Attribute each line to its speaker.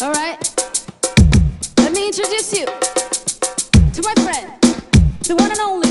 Speaker 1: All right. Let me introduce you to my friend, the one and only